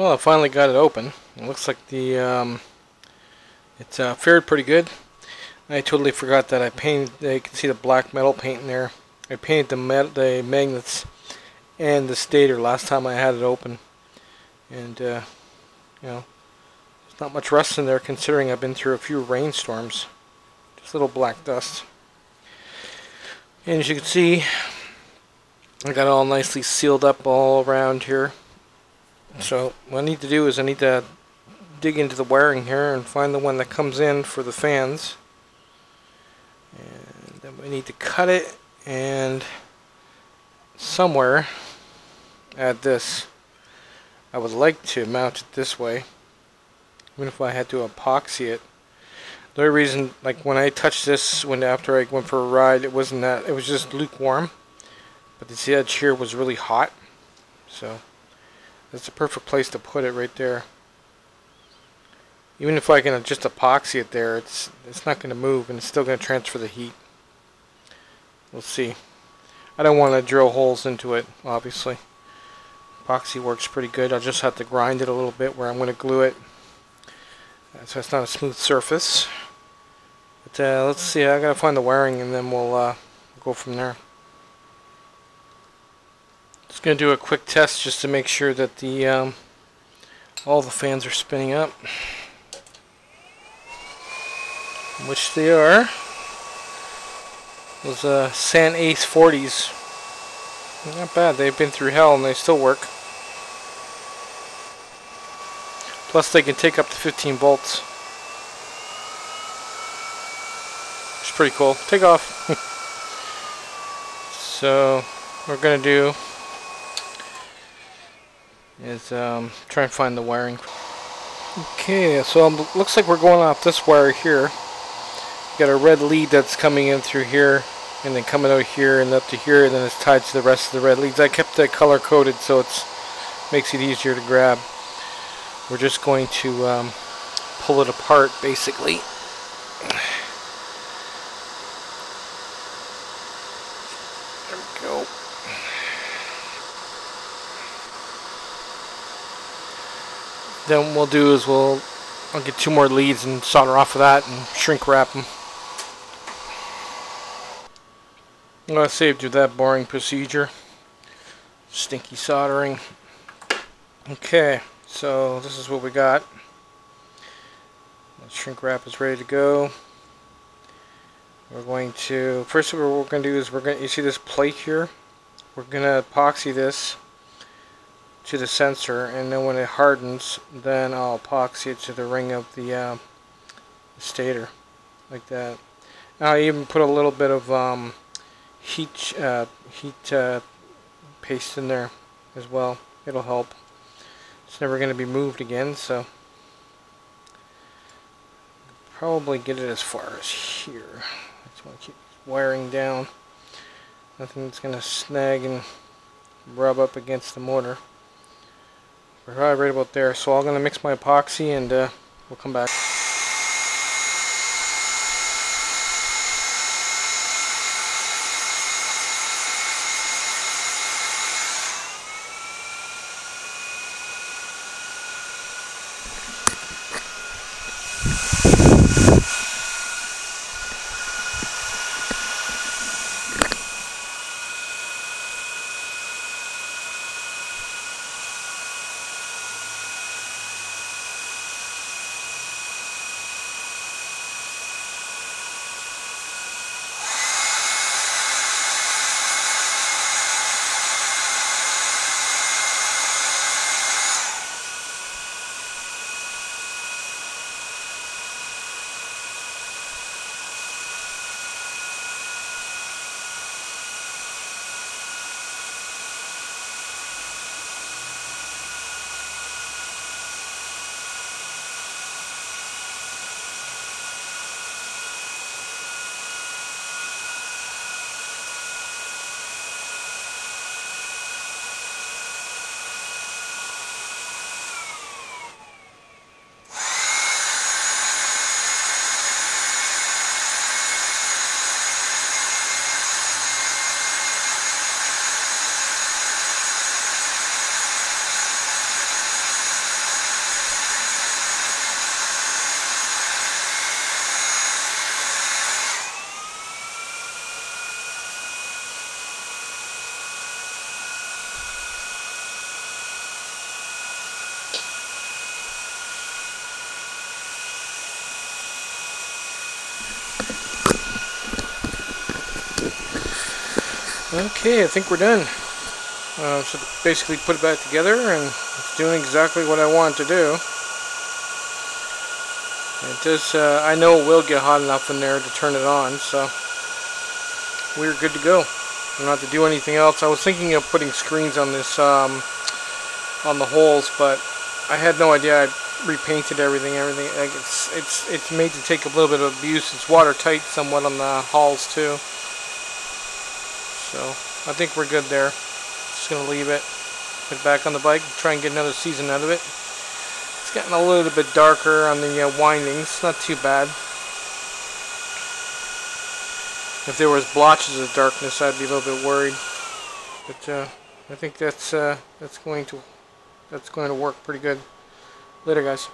Well, I finally got it open. It looks like the um, it uh, fared pretty good. I totally forgot that I painted. You can see the black metal paint in there. I painted the the magnets and the stator last time I had it open, and uh, you know, there's not much rust in there considering I've been through a few rainstorms. Just little black dust. And as you can see, I got it all nicely sealed up all around here. So what I need to do is I need to dig into the wiring here and find the one that comes in for the fans. And then we need to cut it and somewhere add this. I would like to mount it this way. Even if I had to epoxy it. The only reason, like when I touched this, when after I went for a ride, it wasn't that, it was just lukewarm. But the edge here was really hot. So that's the perfect place to put it right there. Even if I can just epoxy it there, it's it's not going to move and it's still going to transfer the heat. We'll see. I don't want to drill holes into it, obviously. Epoxy works pretty good. I'll just have to grind it a little bit where I'm going to glue it. Uh, so it's not a smooth surface. But uh, let's see, I gotta find the wiring and then we'll uh, go from there. Just gonna do a quick test just to make sure that the um, all the fans are spinning up, which they are. Those uh, San Ace 40s, not bad. They've been through hell and they still work. Plus, they can take up to 15 volts. It's pretty cool. Take off. so, we're gonna do is um, try and find the wiring. Okay, so looks like we're going off this wire here. Got a red lead that's coming in through here, and then coming out here and up to here, and then it's tied to the rest of the red leads. I kept that color coded so it makes it easier to grab. We're just going to um, pull it apart basically. Then what we'll do is we'll I'll get two more leads and solder off of that and shrink wrap them. I'm going to save you that boring procedure. Stinky soldering. Okay, so this is what we got. The shrink wrap is ready to go. We're going to, first of all, what we're going to do is we're going to, you see this plate here? We're going to epoxy this to the sensor and then when it hardens then I'll epoxy it to the ring of the uh, stator like that. Now I even put a little bit of um, heat uh, heat uh, paste in there as well. It'll help. It's never going to be moved again so probably get it as far as here. I just want to keep wiring down. Nothing's going to snag and rub up against the motor. We're right about there. So I'm going to mix my epoxy and uh, we'll come back. Okay, I think we're done. Uh, so basically put it back together and it's doing exactly what I want to do. It does, uh, I know it will get hot enough in there to turn it on, so we're good to go. I don't have to do anything else. I was thinking of putting screens on this, um, on the holes, but I had no idea. I repainted everything, everything. Like it's, it's, it's made to take a little bit of abuse. It's watertight somewhat on the hulls too. So I think we're good there. Just gonna leave it, put it back on the bike, try and get another season out of it. It's getting a little bit darker on the uh, windings, not too bad. If there was blotches of darkness, I'd be a little bit worried. But uh, I think that's uh, that's going to that's going to work pretty good. Later, guys.